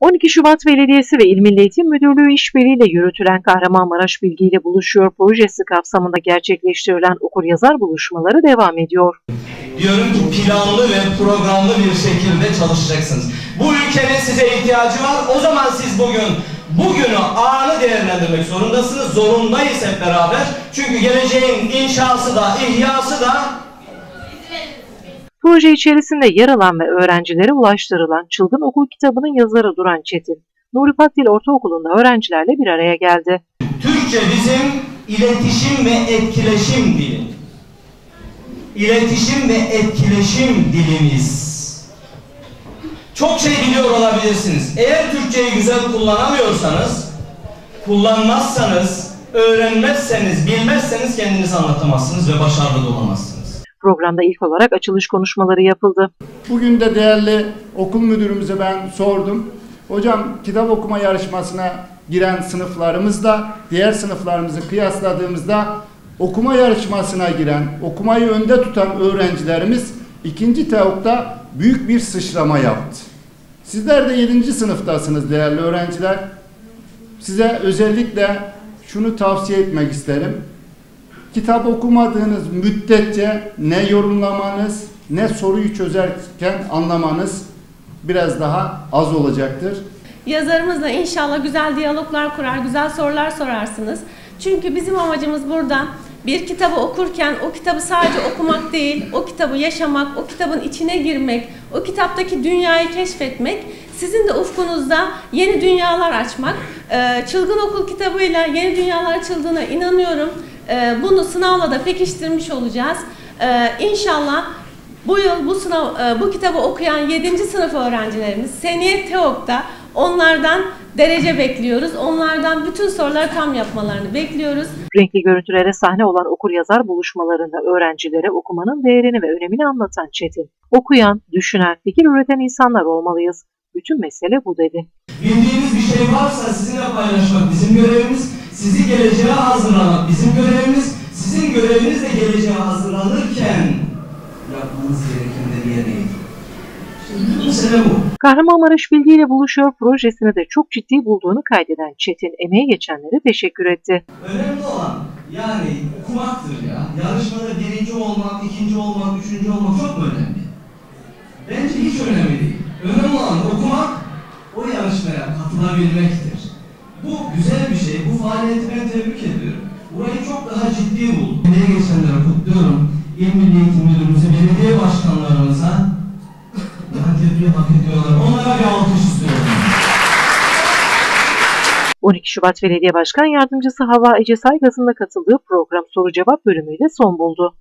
12 Şubat Belediyesi ve İl Milli Eğitim Müdürlüğü işbirliğiyle yürütülen Kahramanmaraş Bilgi ile Buluşuyor projesi kapsamında gerçekleştirilen okur-yazar buluşmaları devam ediyor. Diyorum ki planlı ve programlı bir şekilde çalışacaksınız. Bu ülkenin size ihtiyacı var. O zaman siz bugün bugünü anı değerlendirmek zorundasınız. Zorundayız hep beraber. Çünkü geleceğin inşası da, ihyası da Proje içerisinde yer alan ve öğrencilere ulaştırılan Çılgın Okul kitabının yazarı Duran Çetin, Nuri Pakdil Ortaokulu'nda öğrencilerle bir araya geldi. Türkçe bizim iletişim ve etkileşim dili. İletişim ve etkileşim dilimiz. Çok şey biliyor olabilirsiniz. Eğer Türkçeyi güzel kullanamıyorsanız, kullanmazsanız, öğrenmezseniz, bilmezseniz kendinizi anlatamazsınız ve başarılı olamazsınız. Programda ilk olarak açılış konuşmaları yapıldı. Bugün de değerli okul müdürümüze ben sordum. Hocam kitap okuma yarışmasına giren sınıflarımızla diğer sınıflarımızı kıyasladığımızda okuma yarışmasına giren, okumayı önde tutan öğrencilerimiz ikinci TEOK'ta büyük bir sıçrama yaptı. Sizler de 7. sınıftasınız değerli öğrenciler. Size özellikle şunu tavsiye etmek isterim. Kitap okumadığınız müddetçe ne yorumlamanız ne soruyu çözerken anlamanız biraz daha az olacaktır. Yazarımızla inşallah güzel diyaloglar kurar, güzel sorular sorarsınız. Çünkü bizim amacımız burada bir kitabı okurken o kitabı sadece okumak değil, o kitabı yaşamak, o kitabın içine girmek, o kitaptaki dünyayı keşfetmek, sizin de ufkunuzda yeni dünyalar açmak. Ee, Çılgın Okul kitabıyla yeni dünyalar açıldığına inanıyorum. Ee, bunu sınavla da pekiştirmiş olacağız. Ee, inşallah bu yıl bu sınav e, bu kitabı okuyan 7. sınıf öğrencilerimiz seneye TEOK'ta onlardan derece bekliyoruz. Onlardan bütün soruları tam yapmalarını bekliyoruz. Renkli görüntülere sahne olan okur-yazar buluşmalarında öğrencilere okumanın değerini ve önemini anlatan Çetin, okuyan, düşünen, fikir üreten insanlar olmalıyız. Bütün mesele bu dedi. Bildiğiniz bir şey varsa sizinle paylaşmak bizim görevimiz. Sizi geleceğe hazırlamak bizim görevimiz. Sizin göreviniz de geleceğe hazırlanırken yapmanız gerekenleri yerine getirin. Şimdi mesele bu. Kahramanmaraş Bilgi ile Buluşuyor projesini de çok ciddi bulduğunu kaydeden Çetin, emeği geçenlere teşekkür etti. Önemli olan yani okumaktır ya. Yarışmada birinci olmak, ikinci olmak, üçüncü olmak çok mu önemli? Bence hiç önemli değil. Önemli olan okumak, o yarışmaya katılabilmektir. Bu güzel bir şey. Bu faaliyeti ben tebrik ediyorum. Burayı çok daha ciddi buldum. Emeği geçenlere kutluyorum. İl Milli Eğitim Müdürümüze, belediye başkanlarımıza yani tebriği hak ediyorlar. Onlara bir alkış istiyorum. 12 Şubat Belediye Başkan Yardımcısı Hava Ece Saygaz'ın da katıldığı program soru cevap bölümüyle son buldu.